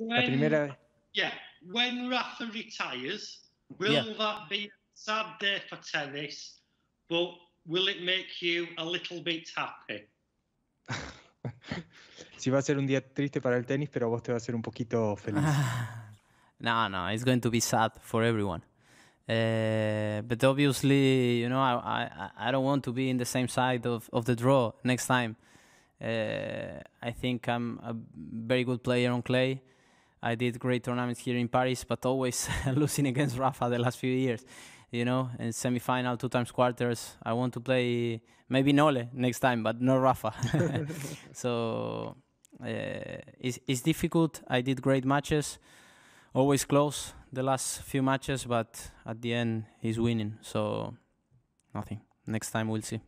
La primera. Yeah, when Rafa retires, will Yeah. that be a sad day for tennis, but will it make you a little bit happy? Si va a ser un día triste para el tenis, pero vos te va a hacer un poquito feliz. no, no, it's going to be sad for everyone. Uh, but obviously, you know, I, I, I don't want to be in the same side of, of the draw next time. Uh, I think I'm a very good player on clay. I did great tournaments here in Paris, but always losing against Rafa the last few years. You know, in semi-final, two times quarters. I want to play maybe Nole next time, but not Rafa. so uh, it's, it's difficult. I did great matches, always close the last few matches, but at the end he's winning. So nothing. Next time we'll see.